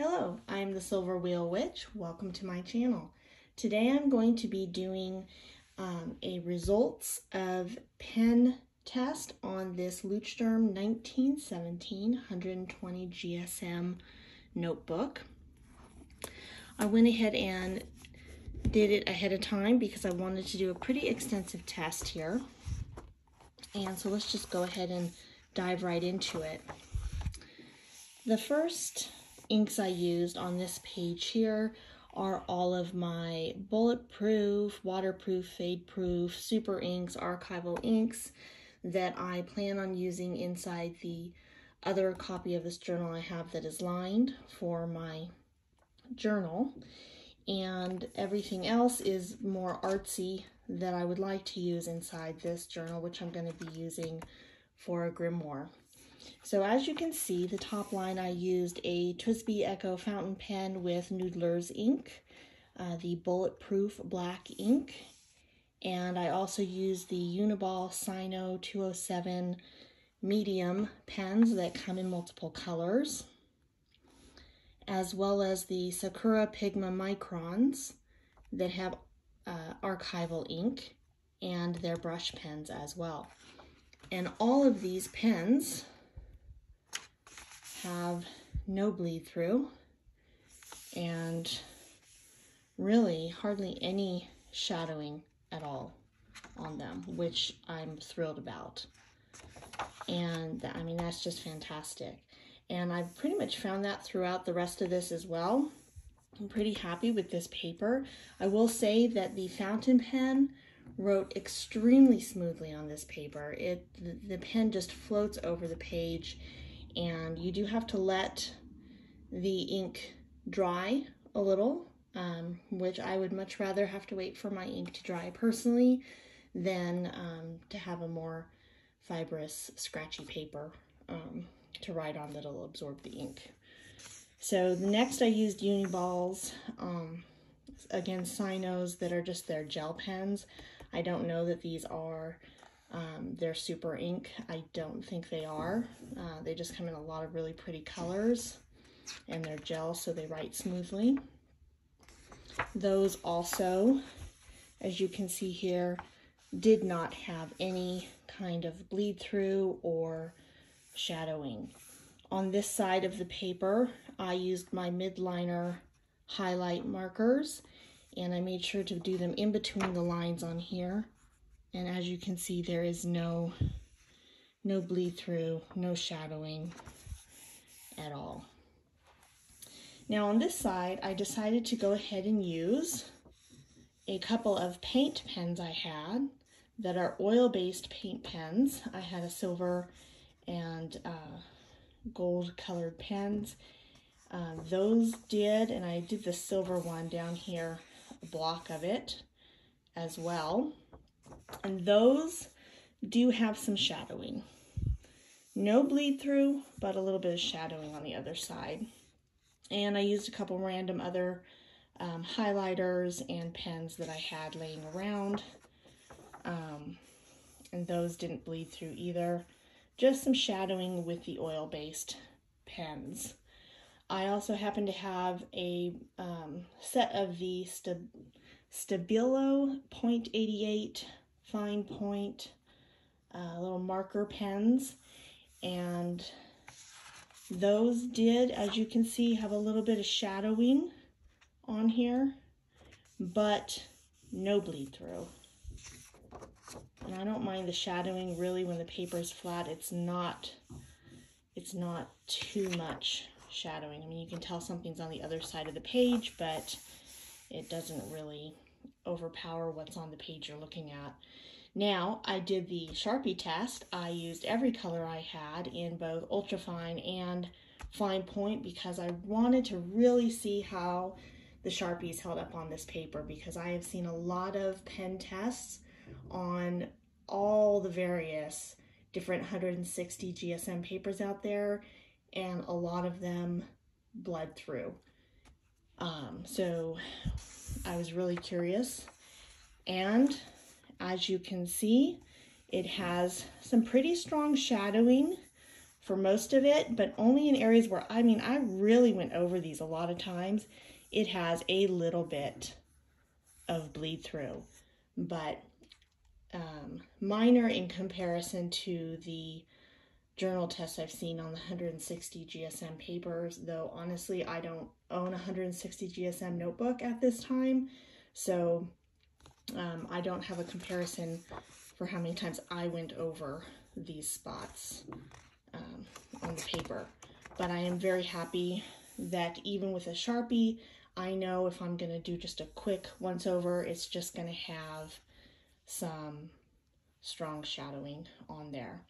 Hello, I'm the Silver Wheel Witch. Welcome to my channel. Today I'm going to be doing um, a results of pen test on this Leuchtturm 1917 120 GSM notebook. I went ahead and did it ahead of time because I wanted to do a pretty extensive test here. And so let's just go ahead and dive right into it. The first inks I used on this page here are all of my bulletproof, waterproof, fade proof, super inks, archival inks that I plan on using inside the other copy of this journal I have that is lined for my journal. And everything else is more artsy that I would like to use inside this journal, which I'm going to be using for a grimoire. So as you can see, the top line I used a TWSBI Eco fountain pen with Noodler's ink, uh, the bulletproof black ink, and I also used the Uniball Signo 207 medium pens that come in multiple colors, as well as the Sakura Pigma Microns that have uh, archival ink and their brush pens as well. And all of these pens have no bleed through and really hardly any shadowing at all on them, which I'm thrilled about. And I mean, that's just fantastic. And I've pretty much found that throughout the rest of this as well. I'm pretty happy with this paper. I will say that the fountain pen wrote extremely smoothly on this paper. It the, the pen just floats over the page and you do have to let the ink dry a little, um, which I would much rather have to wait for my ink to dry personally than um, to have a more fibrous, scratchy paper um, to write on that'll absorb the ink. So the next I used Uniballs, um, again, Signos that are just their gel pens. I don't know that these are um, they're super ink. I don't think they are. Uh, they just come in a lot of really pretty colors and they're gel so they write smoothly. Those also, as you can see here, did not have any kind of bleed through or shadowing. On this side of the paper, I used my mildliner highlight markers and I made sure to do them in between the lines on here and as you can see, there is no, no bleed through, no shadowing at all. Now on this side, I decided to go ahead and use a couple of paint pens I had that are oil-based paint pens. I had a silver and uh, gold colored pens. Uh, those did, and I did the silver one down here, a block of it as well. And those do have some shadowing. No bleed through, but a little bit of shadowing on the other side. And I used a couple random other um, highlighters and pens that I had laying around. Um, and those didn't bleed through either. Just some shadowing with the oil-based pens. I also happen to have a um, set of the Stabilo .88 fine point uh, little marker pens. And those did as you can see have a little bit of shadowing on here but no bleed through. And I don't mind the shadowing really when the paper is flat. It's not it's not too much shadowing. I mean you can tell something's on the other side of the page but it doesn't really overpower what's on the page you're looking at. Now, I did the Sharpie test. I used every color I had in both ultrafine and fine point because I wanted to really see how the Sharpies held up on this paper because I have seen a lot of pen tests on all the various different 160 GSM papers out there and a lot of them bled through. Um, so I was really curious. And as you can see, it has some pretty strong shadowing for most of it, but only in areas where, I mean, I really went over these a lot of times. It has a little bit of bleed through, but um, minor in comparison to the journal tests I've seen on the 160 GSM papers, though honestly, I don't own a 160 GSM notebook at this time, so um, I don't have a comparison for how many times I went over these spots um, on the paper. But I am very happy that even with a Sharpie, I know if I'm going to do just a quick once over, it's just going to have some strong shadowing on there.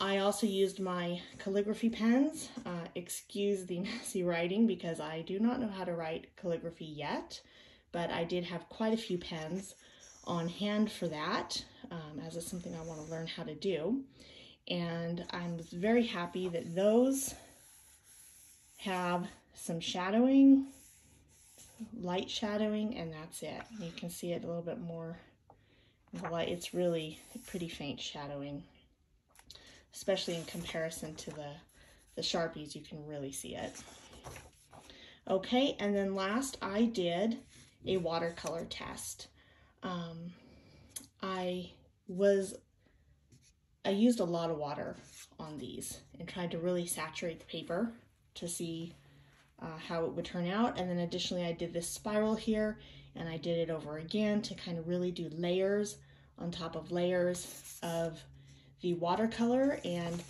I also used my calligraphy pens. Uh, excuse the messy writing because I do not know how to write calligraphy yet, but I did have quite a few pens on hand for that, um, as it's something I want to learn how to do. And I'm very happy that those have some shadowing, light shadowing, and that's it. You can see it a little bit more light. It's really pretty faint shadowing especially in comparison to the, the Sharpies, you can really see it. Okay, and then last I did a watercolor test. Um, I was, I used a lot of water on these and tried to really saturate the paper to see uh, how it would turn out. And then additionally, I did this spiral here and I did it over again to kind of really do layers on top of layers of the watercolor and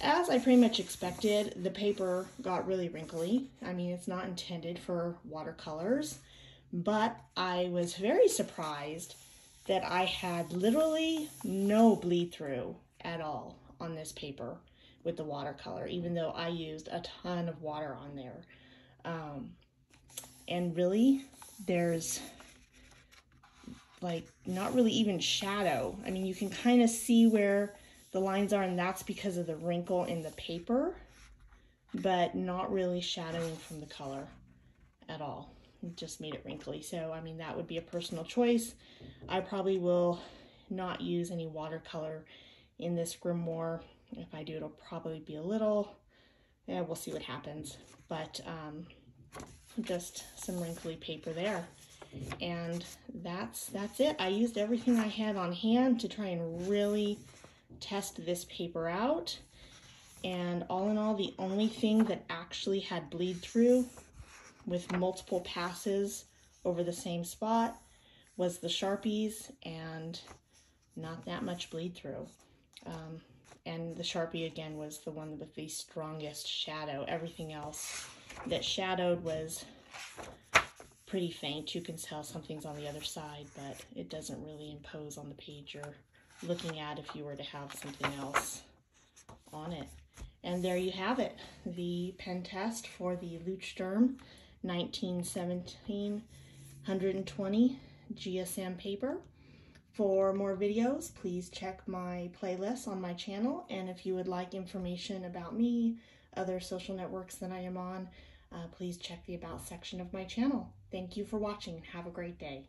as I pretty much expected, the paper got really wrinkly. I mean, it's not intended for watercolors, but I was very surprised that I had literally no bleed through at all on this paper with the watercolor, even though I used a ton of water on there. Um, and really, there's like not really even shadow. I mean, you can kind of see where the lines are, and that's because of the wrinkle in the paper, but not really shadowing from the color at all. It just made it wrinkly. So, I mean, that would be a personal choice. I probably will not use any watercolor in this grimoire. If I do, it'll probably be a little, yeah, we'll see what happens. But um, just some wrinkly paper there and that's that's it I used everything I had on hand to try and really test this paper out and all in all the only thing that actually had bleed through with multiple passes over the same spot was the Sharpies and not that much bleed through. Um, and the Sharpie again was the one with the strongest shadow. Everything else that shadowed was pretty faint. You can tell something's on the other side, but it doesn't really impose on the page you're looking at if you were to have something else on it. And there you have it, the pen test for the Leuchtturm 1917 120 GSM paper. For more videos, please check my playlist on my channel. And if you would like information about me, other social networks that I am on, uh, please check the About section of my channel. Thank you for watching and have a great day.